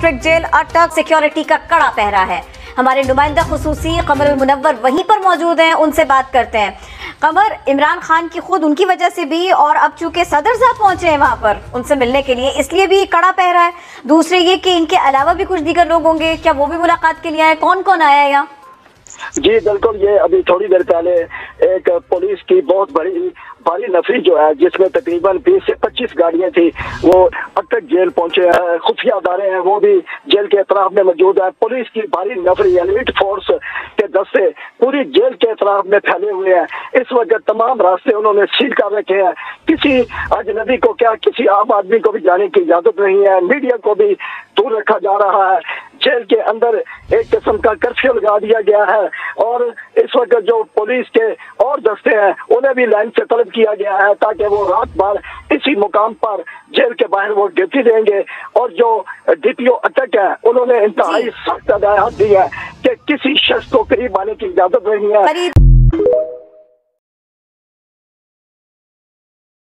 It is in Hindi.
डिस्ट्रिक्ट जेल अटक सिक्योरिटी का कड़ा पहरा है। हमारे नुमाइंदा खसूसी कमर मुनवर वहीं पर मौजूद हैं, उनसे बात करते हैं। कमर इमरान खान की खुद उनकी वजह से भी और अब चूँकि सदर साहब पहुँचे हैं वहाँ पर, उनसे मिलने के लिए इसलिए भी कड़ा पहरा है। दूसरे ये कि इनके अलावा भी कुछ दीगर लोग होंगे, क्या वो भी मुलाकात के लिए आए? कौन कौन आया है यहाँ? जी, बिल्कुल, ये अभी थोड़ी देर पहले एक पुलिस की बहुत बड़ी भारी नफरी जो है, जिसमें तकरीबन 20 से 25 गाड़ियाँ थी, वो अब तक जेल पहुँचे हैं, खुफिया अदारे हैं, वो भी जेल के अतराफ में मौजूद है। पुलिस की भारी नफरी एलिट फोर्स दस्ते पूरी जेल के अतराफ में फैले हुए हैं। इस वक्त तमाम रास्ते उन्होंने सील कर रखे हैं। किसी अजनबी को क्या, किसी आम आदमी को भी जाने की इजाज़त नहीं है। मीडिया को भी दूर रखा जा रहा है। जेल के अंदर एक किस्म का कर्फ्यू लगा दिया गया है और इस वक्त जो पुलिस के और दस्ते हैं, उन्हें भी लाइन से तलब किया गया है ताकि वो रात भर इसी मुकाम पर जेल के बाहर वो ड्यूटी देंगे और जो डीपीओ अटक है, उन्होंने इंतहाई सख्त हदायत दी है। कि किसी शख्स को करीब आने की इजाज़त नहीं है।